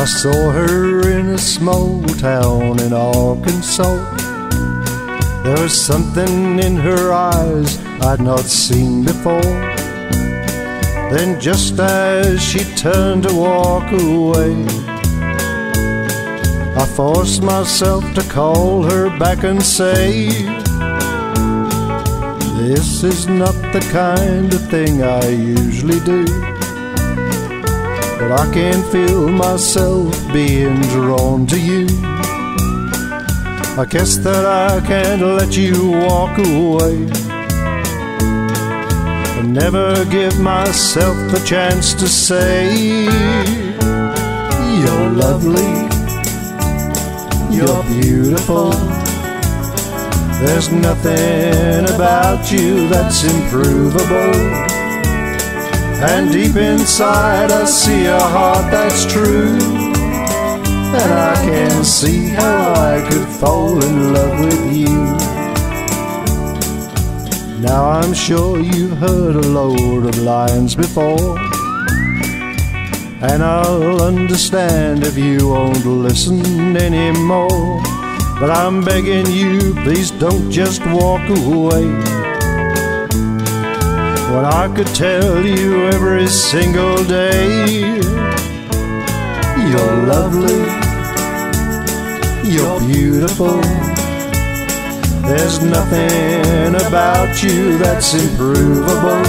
I saw her in a small town in Arkansas. There was something in her eyes I'd not seen before. Then, just as she turned to walk away, I forced myself to call her back and say, This is not the kind of thing I usually do. But I can feel myself being drawn to you. I guess that I can't let you walk away and never give myself the chance to say you're lovely, you're beautiful. There's nothing about you that's improvable. And deep inside, I see a heart that's true. And I can see how I could fall in love with you. Now I'm sure you've heard a load of lines before. And I'll understand if you won't listen anymore. But I'm begging you, please don't just walk away. When I could tell you every single day, you're lovely, you're beautiful. There's nothing about you that's improvable.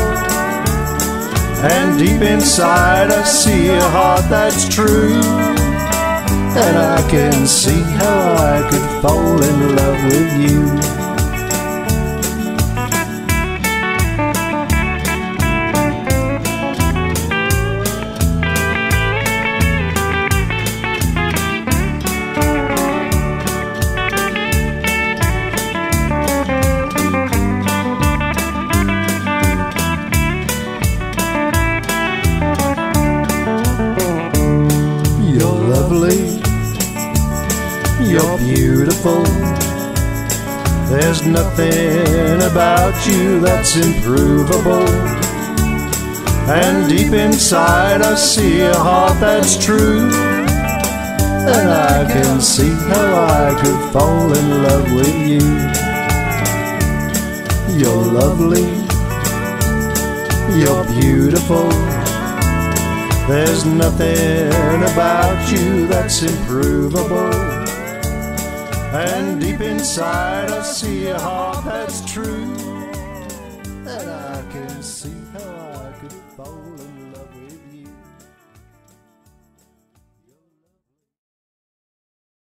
And deep inside, I see a heart that's true. And I can see how I could fall in love with you. Lovely, you're beautiful. There's nothing about you that's improvable. And deep inside, I see a heart that's true. And I can see how I could fall in love with you. You're lovely, you're beautiful. There's nothing about you that's improvable. And deep inside, I see a heart that's true. And I can see how I could fall in love with you.